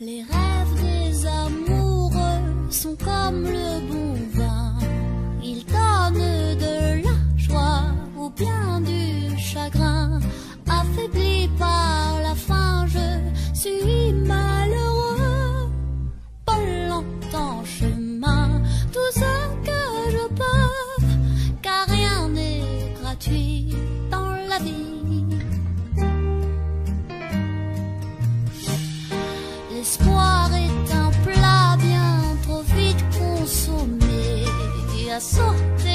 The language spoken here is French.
Les rêves des amoureux sont comme le amiga sos